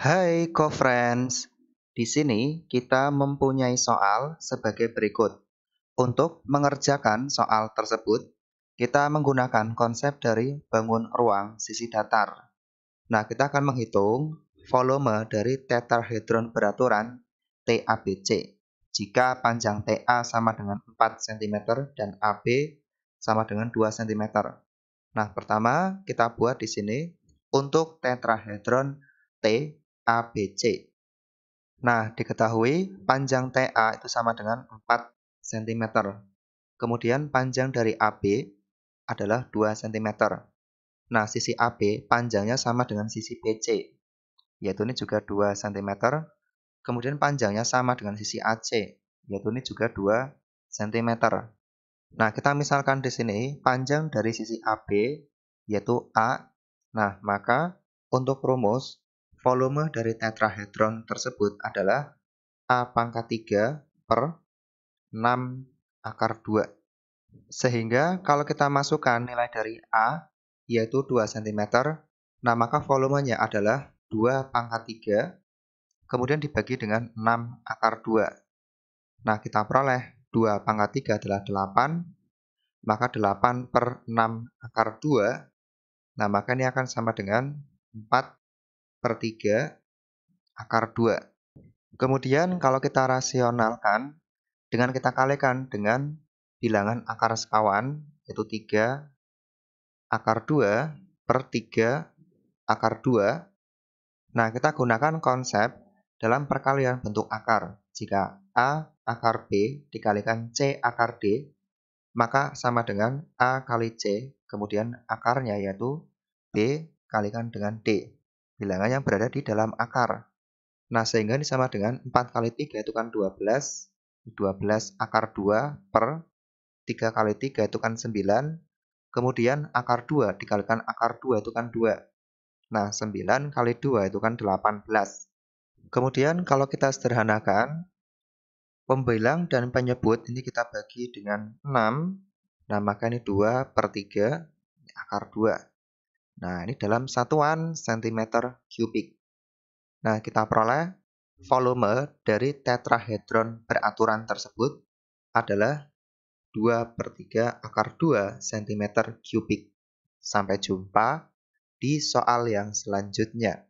Hai co-friends, di sini kita mempunyai soal sebagai berikut. Untuk mengerjakan soal tersebut, kita menggunakan konsep dari bangun ruang sisi datar. Nah, kita akan menghitung volume dari tetrahedron beraturan TABC. Jika panjang TA sama dengan 4 cm dan AB sama dengan 2 cm. Nah, pertama kita buat di sini untuk tetrahedron T ABC. Nah, diketahui panjang TA itu sama dengan 4 cm. Kemudian panjang dari AB adalah 2 cm. Nah, sisi AB panjangnya sama dengan sisi BC, yaitu ini juga 2 cm. Kemudian panjangnya sama dengan sisi AC, yaitu ini juga 2 cm. Nah, kita misalkan di sini panjang dari sisi AB yaitu A. Nah, maka untuk rumus volume dari tetrahedron tersebut adalah A pangkat 3 per 6 akar 2. Sehingga kalau kita masukkan nilai dari A, yaitu 2 cm, nah maka volumenya adalah 2 pangkat 3, kemudian dibagi dengan 6 akar 2. Nah, kita peroleh 2 pangkat 3 adalah 8, maka 8 per 6 akar 2, nah maka ini akan sama dengan 4 per 3 akar 2. Kemudian kalau kita rasionalkan, dengan kita kalikan dengan bilangan akar sekawan, yaitu 3 akar 2 per 3 akar 2. Nah, kita gunakan konsep dalam perkalian bentuk akar. Jika A akar B dikalikan C akar D, maka sama dengan A kali C, kemudian akarnya yaitu B kalikan dengan D bilangan yang berada di dalam akar. Nah, sehingga ini sama dengan 4 kali 3 itu kan 12. 12 akar 2 per 3 kali 3 itu kan 9. Kemudian akar 2 dikalikan akar 2 itu kan 2. Nah, 9 kali 2 itu kan 18. Kemudian kalau kita sederhanakan, pembilang dan penyebut ini kita bagi dengan 6. Nah, maka ini 2 per 3 akar 2. Nah, ini dalam satuan cm kubik. Nah, kita peroleh volume dari tetrahedron beraturan tersebut adalah 2 per 3 akar 2 cm kubik. Sampai jumpa di soal yang selanjutnya.